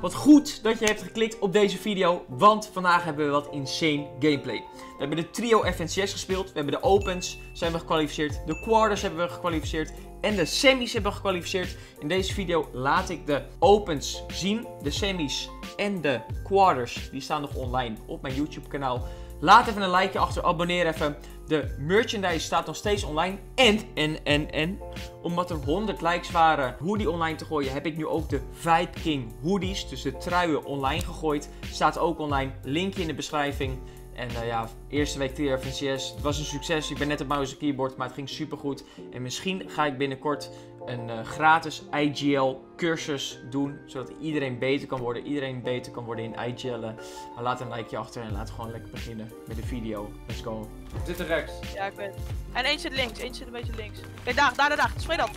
Wat goed dat je hebt geklikt op deze video, want vandaag hebben we wat insane gameplay. We hebben de trio FNCS gespeeld, we hebben de opens zijn we gekwalificeerd, de quarters hebben we gekwalificeerd en de semis hebben we gekwalificeerd. In deze video laat ik de opens zien, de semis en de quarters, die staan nog online op mijn YouTube kanaal. Laat even een likeje achter, abonneer even. De merchandise staat nog steeds online. En, en, en, en, omdat er 100 likes waren hoodie online te gooien, heb ik nu ook de Vibe King hoodies, dus de truien online gegooid. Staat ook online, linkje in de beschrijving. En uh, ja, eerste week 3 van CS. Het was een succes. Ik ben net op mouse en keyboard, maar het ging super goed. En misschien ga ik binnenkort een uh, gratis IGL cursus doen. Zodat iedereen beter kan worden. Iedereen beter kan worden in IGL'en. Maar laat een likeje achter en laten we gewoon lekker beginnen met de video. Let's go. Zit er rechts. Ja, ik weet. En één zit links, één zit een beetje links. Kijk, daar, daar, daar, daar. Spray dat.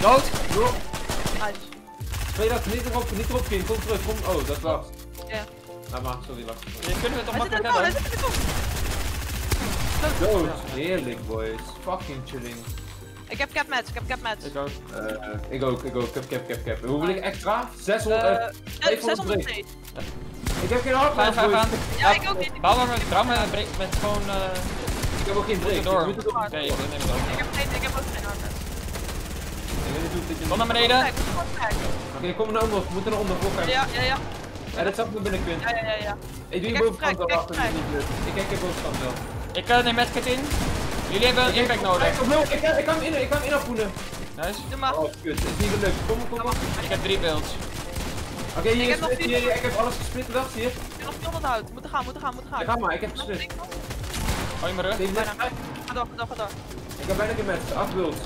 Dood. Dood. Nice. Spray dat. Niet erop, niet erop, kind. Kom terug. Kom. Oh, dat was. Ja. Nou maar, sorry, wacht. Dit kunnen we toch makkelijk hebben? Dood. Heerlijk, boys. Fucking chilling. Ik heb cap match, ik heb cap match. Ik ook. Eh, ik ook, ik ook. Cap, cap, cap, cap. Hoe wil ik extra? 600. Eh, eh, nee, 500 600 break. nee. Ik heb geen hard Ga, ga, ga. Ja, ik ook niet. Bouw maar met, bouw maar met, met gewoon... eh Ik heb ook geen break. door. Ik moet het ook- Oké, ik neem het ook. Ik heb, geen, ik heb ook geen. Ik je- Kom naar beneden. Oké, kom naar onder. We moeten naar onder. Voor Ja, ja, ja. Ja, dat zag ik naar binnen, Quint. Ja, ja, ja, ja. Ik doe je bovenkant wel achter. kijk. niet lukt. Ik kijk je bovenkant wel. Ik uh, neem medkit in. Jullie hebben een impact nodig. Ik kan ik kan hem in, ik kan hem inafvoenen. Nice. Doe maar. Oh, kut. Het is niet gelukt. Kom, kom, kom. Ik heb drie beelds. Oké, hier, Ik heb is nog split, vier- hier, ik heb alles gesplit. Wacht, hier. Ik ben nog 400 hout. Moeten gaan, moeten gaan, moeten gaan. Ja, ga maar, ik heb gesplit. Gooi mijn rug. Ga door, ga door, ga door. Ik heb bijna geen match. 8 builds.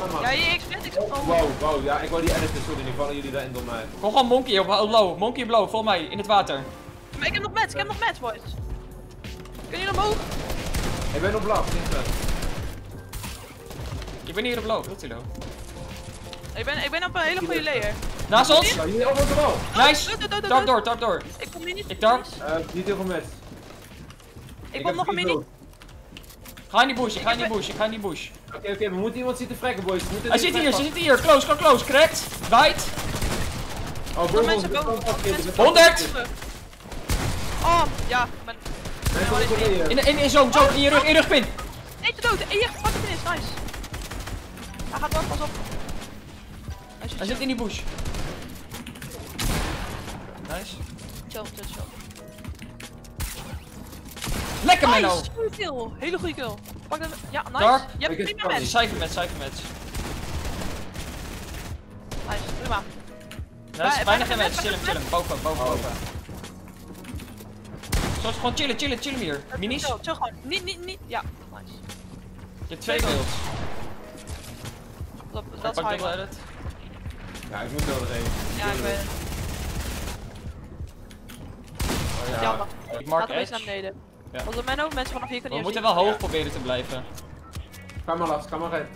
Ga maar. Ja, hier, ik split, ik split. Oh. Wow, wow, ja, ik wou die editen, sorry, nu vallen jullie daarin door mij. Kom gewoon monkey op op low. Monkey op low, volg mij. In het water. Maar ik heb nog match, ik heb nog match, boys. Kun je omhoog? Ik ben op blauw, niet. Ik ben hier op low. Wat is low? Ik ben, ik ben op een hele goede layer. Naast ons. Ja, jullie allemaal er wel. Nice. Dood. door, darp door. Ik kom hier niet. Ik darp. Eh, niet heel veel match. Ik kom nog een mini. Ga in die bush, ik ga in die bush, ik ga in die bush. Oké, oké, we moeten iemand zien te frakken, boys. We moeten Hij zit hier, ze zit hier. Close, close, close. Cracked. White. Oh, boven ons, mensen dit boven kan ons, vast mensen zitten. 100. Oh, ja. op de. In, in, in zo'n, zo, in je rug, in je rugpin. Eentje dood. En hier, pak het in, nice. Hij gaat door, pas op. Hij Hij zit in die bush. Nice. Chill, chill, chill. Lekker Menno. Nice, goede kill. Hele goede kill. Pak dat. Ja, nice. Dark. Je hebt prima match. Cypher match, cypher match. Nice, prima. Nice, Bij- bijna bij- geen match. bij- Chill hem, chill hem. Boven, boven, boven. Zoals gewoon chillen, chillen, chillen hier. Minis. Chill, chill gewoon. Niet, niet, niet. Ja, nice. Je hebt twee beelds. Dat, dat is high. edit. Ja, ik moet wel er een. Ja, ik weet het. Oh, ja. Jammer. Ik mark eens naar beneden. Ja. Want mensen vanaf hier kunnen We moeten zien. wel hoog proberen te blijven. Ga maar last, ga maar red.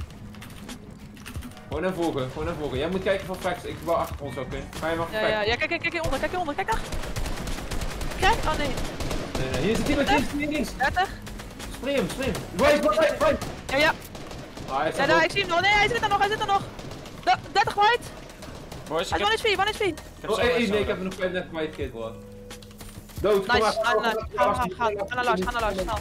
Gewoon naar voren, gewoon naar voren. Jij moet kijken van fracks, ik wou achter ons ook in. Ga je maar Ja, ja, ja, kijk, kijk, kijk hieronder, kijk hieronder, kijk daar. Kijk, oh nee, Nee, nee, hier zit iemand, hier zit iemand links. 30. Spring hem, spring hem. Right, right, right. Ja, ja, hij ja, daar, ik zie hem nog. Nee, hij zit er nog, hij zit er nog. Da 30 white. Boys, Hij ik is heb, 1 is 4, 1 is 4. ik heb Oh, één, zo- nee, ik heb er nog 35 white kid, hoor. Dood, kom Nice, maar. ga naar Lars, ga naar Lars, snel.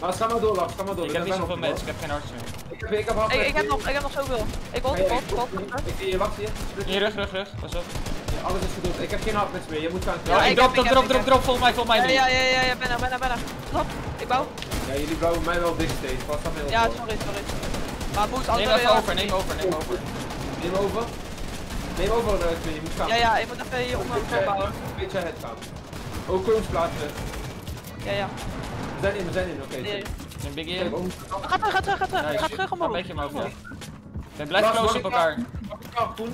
Lars, ga maar door, Lars, ga maar door. Ik heb niet zoveel match, ik heb geen hartjes meer. Ik heb, ik heb half Ik, ik, heb match. nog, ik heb nog zoveel. Ik wil, je- ik wil, ik- zie je, wacht hier. In je rug, rug, rug. Pas op. Alles is gedood. Ik heb geen hardmatch meer, je moet gaan. Ja, Ja, ik drop, heb- drop, ik drop, heb- drop, ik drop. Volgens mij, volgens mij Ja, ja, ja, ja, ja, bijna, bijna, bijna. Stop, ik bouw. Ja, jullie bouwen mij wel dik steeds. Pas op. Ja, hoor. sorry, sorry. Maar moet Neem even weer- over, neem over, neem over. Neem over. Neem over, uh, je moet gaan. Ja, ja, ik moet even hier onder Beetje, de bouwen. een beetje het gaan. Ook cones plaatsen. Ja, ja. We zijn in, we zijn in, oké. Ja, ja. Neem big Kijk, in. Ga terug, ga terug, ga terug. Ja, Ga terug Een omhoog. beetje omhoog, ja. En blijf close op elkaar.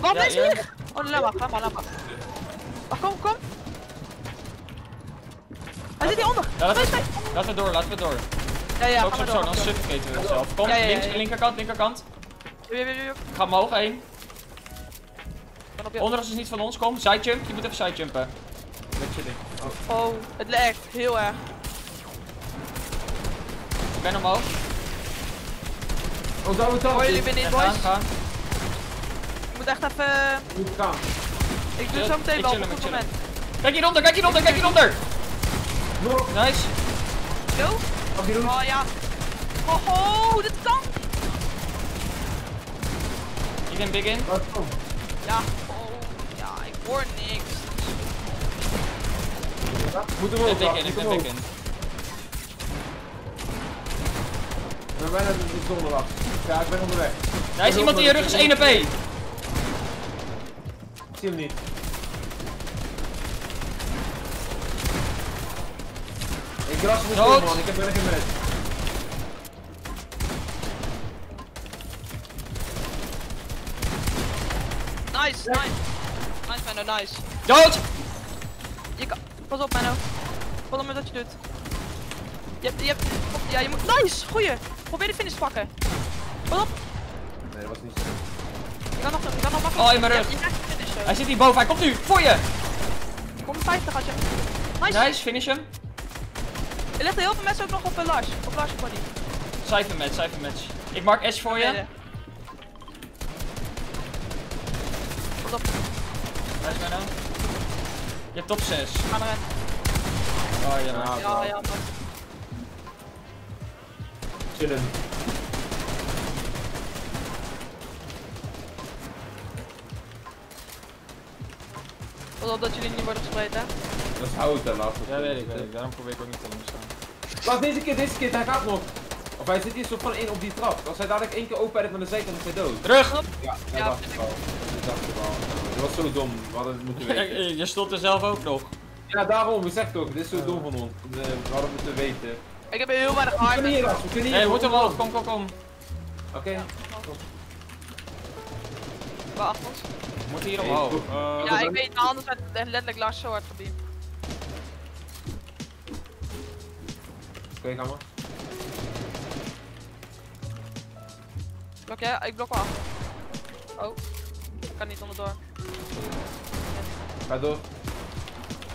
Wat Ja, is hier. Oh, laat maar, laat maar, laat maar. Wacht, kom, kom. Hij zit hieronder. Ja, Twee, we, twee. laten we door, laten we door. Ja, ja, Zo, zo, zo, dan suffocaten we onszelf. Kom, Ja, ja, ja, links, ja. linkerkant, linkerkant. ga omhoog, één. Ik ben op je- Onder als het niet van ons komt. Sidejump, je moet even sidejumpen. Met chilling. Oh. Oh, het legt heel erg. Ik ben omhoog. Oh, zou het dan? Hoor jullie binnen in, gaan, boys? gaan. Ik moet echt even... Moet gaan. Ik doe zo meteen wel op chill moment. Kijk hieronder, kijk hieronder, kijk hieronder! Nice. Zo? Doen? Oh ja. Oh, oh, dit kan. Ik ben big in. Wat? Ja. Oh, ja, ik hoor niks. Moeten Ik we ben ook big in, ik ben big we in. Ik ben bijna de af. Ja, ik ben onderweg. Daar is iemand in je rug, is 1 AP. Ik zie hem niet. Ik ras niet Dood. man. Ik heb bijna geen met. Nice, nice. Nice, Menno, nice. Dood! Je kan... Pas op, Menno. Pas op met wat je doet. Je hebt, je hebt... Ja, je moet... Nice! Goeie! Probeer de finish te pakken. Pas op! Nee, dat was niet zo. Je kan nog, je kan nog makkelijk... Oh, in mijn rug. Je. Hij zit hier boven, hij komt nu, voor je! Kom 50 had je. Nice! Nice, finish hem. Er liggen heel veel mensen ook nog op uh, Lars. Op Lars body. Cypher match, cypher match. Ik mark Ash voor je. Beneden. Pas op, Nice Menno. Je hebt top 6. ga erin. Oh ja, Ja, man. Ja, ja, man. Chillen. Pas op dat jullie niet worden gespreid, hè. Dat is hout, hè, laatst. Ja, weet ik, weet ik. Daarom probeer ik ook niet te lang te staan. Wacht, deze keer, deze keer, hij gaat nog. Of hij zit hier soort van in op die trap. Als hij dadelijk één keer open heeft met de zijkant, is hij dood. Terug! Ja, dat Ja, dacht ik ik. al. Dat dacht ik al. Dat was zo dom. We hadden het moeten weten. Je stond er zelf ook nog. Ja, daarom. Ik zeg toch, dit is zo dom van ons. We we hadden moeten weten. Ik heb heel weinig We hard. kunnen hier we kunnen hier Hé, hey, af. moet omhoog, kom, kom, kom. Oké. Waar achter ons? We moeten hier omhoog. Eh, Ja, ik weet, anders werd het letterlijk Lars zo hard gebeamd. Oké, ga maar. Blok jij? Ik blok wel af. Oh. Ik kan niet onderdoor. Ga door.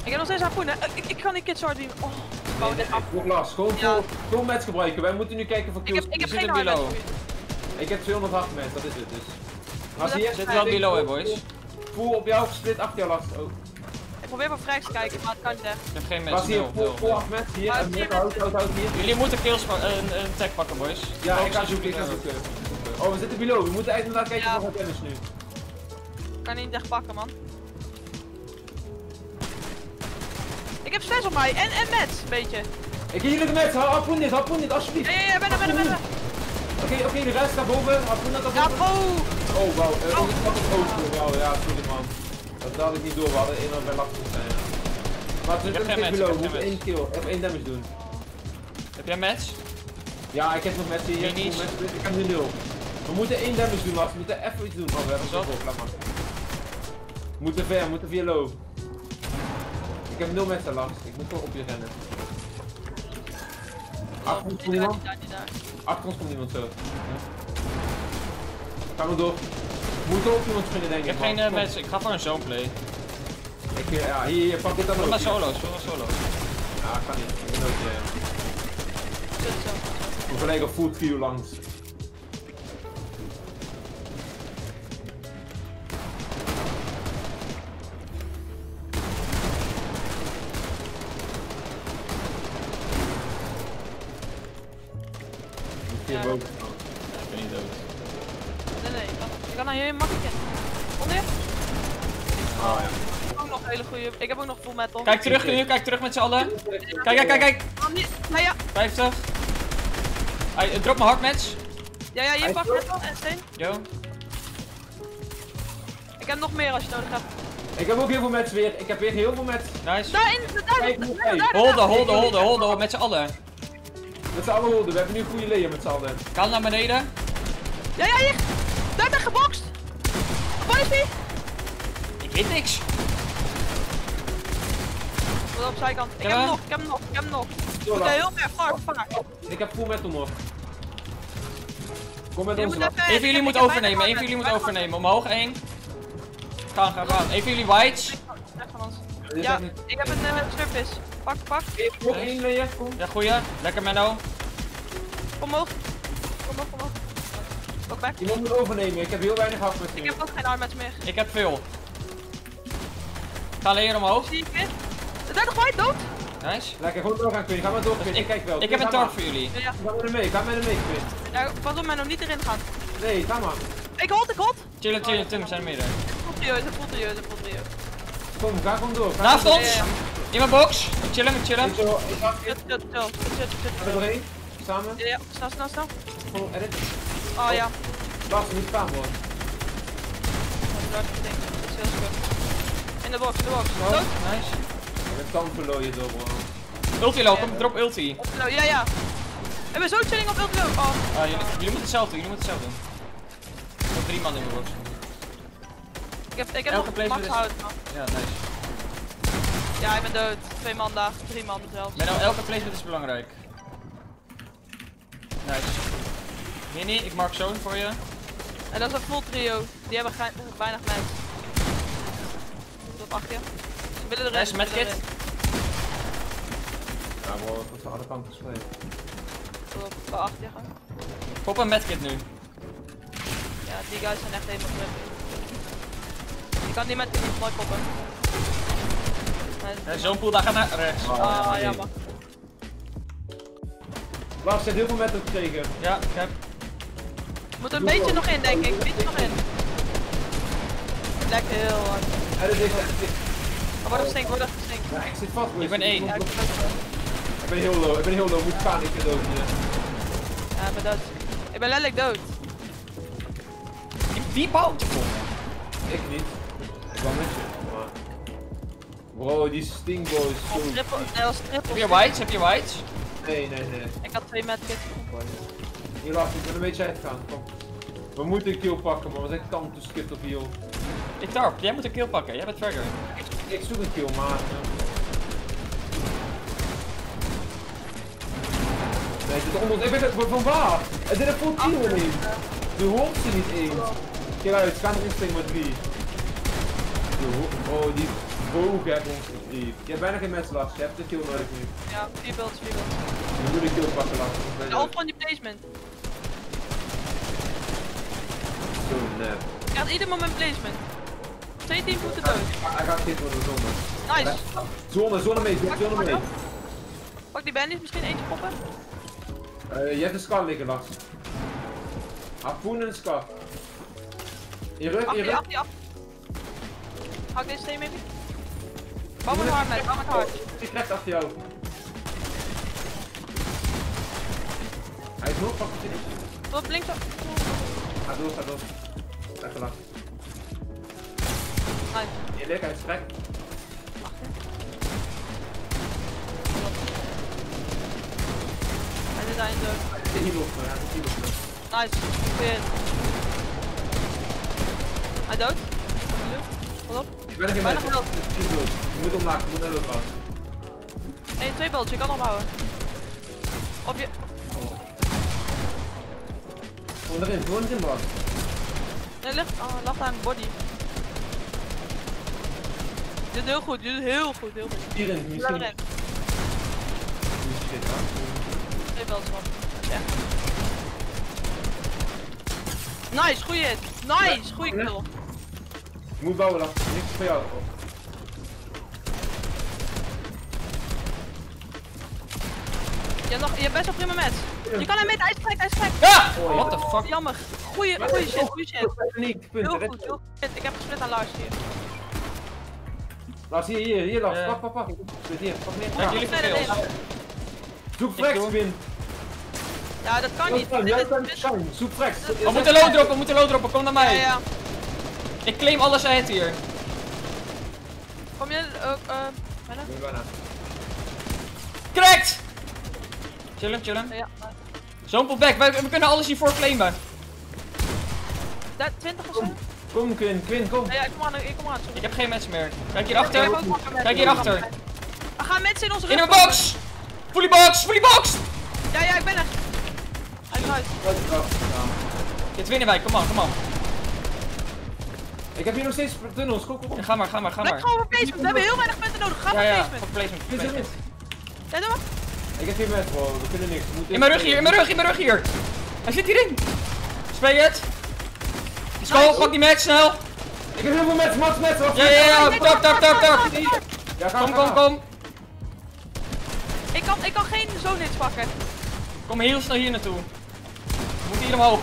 Ik heb nog steeds harpoenen. Eh, Ik, ik kan die kids hard beamen. Oh. Ik wou dit af. Last. Gewoon Ja. match gebruiken. Wij moeten nu kijken voor Ik kills. heb, ik heb geen hard. Ik heb 200 hard match, dat is het dus. Als hier is Zit wel below, hè, boys. Full op jou split achter jou last. Oh. Ik probeer van Frex te kijken, maar het kan niet echt. Ik heb geen Was mensen, hier match. Hier, Ah, en vier hier, hout, mensen. hout, hout, hier. Jullie moeten kills eh, een, een tag pakken, boys. Ja, ik ga zoeken, ik ga zoeken. Oh, we zitten below. We moeten echt inderdaad kijken Ja. wat damage nu. Ik kan niet echt pakken, man. Ik heb stress op mij en, en met, een beetje. Ik heb jullie de match. Ha- Harpoen dit, harpoen dit, alsjeblieft. Ja, ja, ja, ben er, ben er, ben er. Oké, oké, de rest daar boven. Harpoen dat daar Ja, boven. oh. Oh, wauw. Uh, Oh. oh. Is Wauw, ja, sorry man. Dat had ik niet door. We hadden één bij lastig zijn. Maar het is een below. We moeten één kill. Even één damage doen. Heb jij match? Ja, ik heb nog match hier. Ik heb nu nul. We moeten één damage doen, Lars. We moeten even iets doen. Oh, we hebben Zo. zoveel. Laat maar. We moeten ver, we moeten via low. Ik heb nul match Lars. Ik moet gewoon op je rennen. Achter ons komt daar, iemand. niet daar, niet daar. Achter ons komt iemand zo. Gaan we door. We moeten op iemand springen denk Ik ik. heb geen Kom. match, ik ga voor een zone play. Ik, eh, ja, hier, hier, pak dit dan ook. maar solo's, speel maar solo's. Ja, kan niet. Ik ben ook, eh, Zo, zo. we gelijk een full trio langs. Ik kan, daar heel makkelijk in. Onder je? Oh ja. Ik heb ook nog hele goede. Ik heb ook nog full metal. Kijk terug nu, kijk terug met z'n allen. Kijk, kijk, kijk, kijk. Oh, niet. Ja, ja. 50. Hij drop mijn hard match. Ja, ja, hier Hij pak is metal en steen. Yo. Ik heb nog meer als je nodig hebt. Ik heb ook heel veel match weer. Ik heb weer heel veel match. Nice. Daarin, daar, daar, Holden, holden, holden, holden, met z'n allen. Met z'n allen holden. We hebben nu een goede layer met z'n allen. Kan naar beneden. Ja, ja, hier. Gebokst. Waar is die? Ik weet niks. Wat op zijkant. Ik heb hem nog, ik heb hem nog, ik heb hem nog. Moet Lars. heel ver, vaar, vaar. Ik heb full metal nog. Kom met Je ons, even- jullie ik moet overnemen, van hard jullie moet overnemen. Omhoog één. Gaan, gaan, gaan. Een van jullie whites. Ja, ik heb een uh, surface. Pak, pak. Nog één layer. Kom. Ja, goeie. Lekker Menno. Kom omhoog. Kom omhoog, kom omhoog. Ook back. Iemand moet overnemen. Ik heb heel weinig hard met Ik heb ook geen armmatch meer. Ik heb veel. Ga leer omhoog. Zie ik. Daar nog white dood? Nice. Lekker, gewoon doorgaan Quinn. Ga maar door Quinn. Ik kijk wel. Ik heb een maar. voor jullie. Ja, ja. Ga met hem mee, ga met hem mee Quinn. ja pas op mij nog niet erin gaan. Nee, ga maar. Ik hold, ik hold. Chillen, chillen, Tim, we zijn meerdere. Voelt trio, het voelt trio, het voelt trio. Kom, ga gewoon door. Ga Naast ons! In mijn box. Ik chillen, chillen. Ik Chill, chill, chill, chill, chill, er doorheen. Samen. Ja, ja, snel, snel, snel. Gewoon edit. Oh ja. Lars, niet spam hoor. Dat is heel goed. In de box, in de box. Oh, Dood? nice. Ik tand verlooien zo bro. Ulti lopen, drop ulti. Op de- Ja, ja. Ik ben zo chilling op ultimo. Oh. Ah, jullie, jullie moeten het zelf doen, jullie moeten het zelf doen. Ik heb drie man in mijn box. Ik heb, ik heb Elke nog max is- hout. Ja, nice. Ja, ik ben dood. Twee man daar, drie man zelfs. Maar nou, elke placement is belangrijk. Nice. Mini, ik mark zo'n voor je. En dat is een full trio. Die hebben weinig mensen. Tot achter je. Ze willen erin. Nice, ze met kit. Ja bro, ik van alle kanten gespeeld. Tot tot achter je gaan. Pop een medkit nu. Ja, die guys zijn echt helemaal grip. Je kan die met niet mooi poppen. Ja, Zo'n pool, daar gaat naar rechts. Ah, nee. jammer. Lars, je hebt heel veel met gekregen. Ja, ik heb. Moet er een beetje nog in, denk ik. Een beetje nog in. Lekt heel hard. Edit dit. Oh, wordt gestinkt, wordt gestinkt. Ja, ik zit vast. Ik ben één. Ja, ik Ik ben heel low, ik ben heel low. Moet gaan, ik ben dood hier. ja, ik ben dood. Ik ben letterlijk dood. Wie- Wie bouwt je voor? Ik niet. Ik ben met je. Maar... Bro, die stingboy is zo... triple, nee, als triple. Heb je whites? Heb je whites? Nee, nee, nee. Ik had twee medkits. Hier Lars, ik ben een beetje uitgegaan. Kom. We moeten een kill pakken, man. We zijn kant te skip op hier. Ik tarp, jij moet een kill pakken, jij bent trigger. Ik zoek een kill, maar... Nee, het is onder... Ik ben het van waar? Het is een full team erin. De hoort ze niet eens. Kijk uit, ga erin springen met drie. Oh, die boog heeft ons. Je hebt bijna geen mensen last, je hebt de kill nodig nu. Ja, vier builds, vier builds. Je moet een kill pakken last. Ik De op van die placement. Zo net. Je gaat ieder moment placement. Twee teams moeten dood. Hij gaat dit worden zonder. Nice. Zone, zone mee, zone mee. Pak die bandits misschien eentje poppen. Eh, je hebt een scar liggen, Lars. Harpoen en een scar. Je rug, Achter, rug. ik deze steen maybe? Bouw met hard met, bouw met hard. Ik krijg achter jou. Hij is nog, pak het niet. Tot links. Ga door, ga door. Lekker lang. Eerlijk, hij is trek. Hij zit daar in de... Hij zit hier nog, hij zit hier nog. Nice. Goed. Hij dood? Op? Ik ben er geen Bijna mensen. Niet dood. Je moet omlaag, je moet naar gaan. 1, 2 bultjes, je kan ophouden. Op je... Gewoon erin, gewoon erin, man. Nee, ligt, oh, lag een body. Je doet heel goed, je doet heel goed, heel goed. Hierin, Laat misschien. Shit. Twee bultjes man. Ja. Nice, goeie hit. Nice, goeie kill. Je moet bouwen, Lars. Niks voor jou. Je hebt, nog, je hebt best wel prima match. Je kan hem met, hij is hij is. Ja! What the fuck? Jammer. Goeie, goeie shit, goeie shit. Niet. Heel goed, heel goed. Ik heb gesplit aan Lars hier. Lars, hier, hier, hier, Lars. Ja. Pak, pak, pak. Split hier, pak meer. Dank jullie voor Nee, nee, kills. nee. Zoek doe- Win. Ja, dat kan niet. Jij Dit is- kan. Zoek Frex. We moeten low droppen, we moeten low droppen, kom naar Ja, mij. ja. Ik claim alles uit hier. Kom je ook, eh, bijna? Ik ben bijna. Correct! Chillen, chillen. Ja, ja. Zo'n pullback, we, we kunnen alles hiervoor claimen. Da- 20 of zo? Kom, Quinn, Quinn, kom. Ja, ja, ik kom aan, ik kom aan. Ik heb geen match meer. Kijk hier Ik achter. heb ook pakken met- Kijk hier achter. We gaan mensen in onze In rug een box! Fully box! Fully box! Ja, ja, ik ben er. Hij is eruit. Dit winnen wij, kom on, kom on. Ik heb hier nog steeds tunnels. Kom, kom, kom. Ja, ga maar, ga maar, ga Blijf maar. gewoon voor placement. We hebben heel weinig punten nodig. Ga Ja, voor ja, placement. voor placement. placement. het. Ja, doe maar. Ik heb geen match, bro. We kunnen niks. We In mijn rug hier, in mijn rug, in mijn rug hier. Hij zit hierin. Speel je Skull, pak die match snel. heb heel veel Max, mensen. wacht. Ja, ja, ja, tak, tak, tak, Kom, kom, kom. Ik kan, ik kan geen zo'n hits pakken. Kom heel snel hier naartoe. We moeten hier omhoog.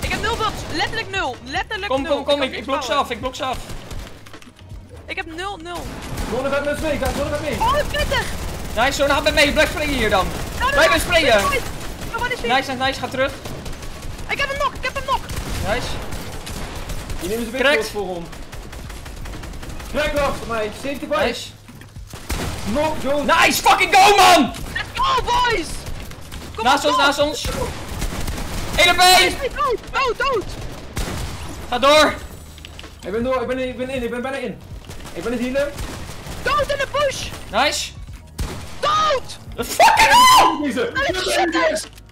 Ik heb nul builds. Letterlijk nul. Letterlijk Kom, nul. kom, kom. kan Ik, ik blok ze af, ik blok ze af. Ik heb nul, nul. Zonne gaat met mee, ga, Zonne gaat mee. Oh, 20! Nice, zo, dan gaat met mee. Blijf springen hier dan. Blijf maar springen. Wat is die? Nice, nice, ga terug. Ik heb hem nog, ik heb hem nog. Nice. Die nemen ze weer Correct. voor rond. Krijg achter mij, 75. Nice. Knock, Joe. Nice, fucking go man! Let's go, boys! Kom Naast op, ons, naast ons. 1 op 1! Hey, Dood, dood, dood! Ga door. Ik ben door, ik ben in, ik ben in, ik ben bijna in. Ik ben het healen. Dood in de bush! Nice. Dood! Fucking hell!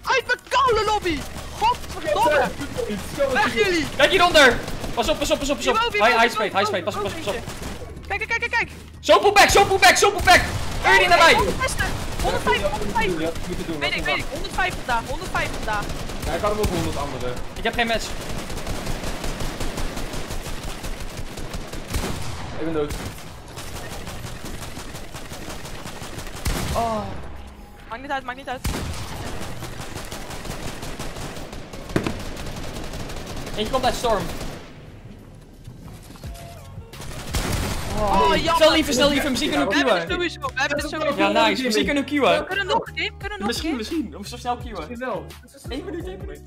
Uit mijn koude lobby! Godverdomme! Weg jullie! Kijk hieronder. Pas op, pas op, pas op, pas op. High, speed, high speed. Pas op, pas op, pas op. Kijk, kijk, kijk, kijk, kijk! Zo pullback, zo pullback, zo pullback. Kun je niet naar mij? 150, 150, 150. Ja, dat moet je doen. Weet ik, weet ik. 150 daar, 150 daar. Ja, ik had hem ook 100 andere. Ik heb geen match. Ik ben dood. Maakt niet uit, maakt niet uit. Eentje komt uit storm. Oh, jammer. Snel liever, snel liever. Misschien kunnen We we hebben het sowieso, we hebben het sowieso. Ja, nice. Misschien kunnen we We kunnen nog een game, kunnen nog een Misschien, game. misschien. Of zo snel queuen. Misschien wel. 1 minuut, 1 minuut.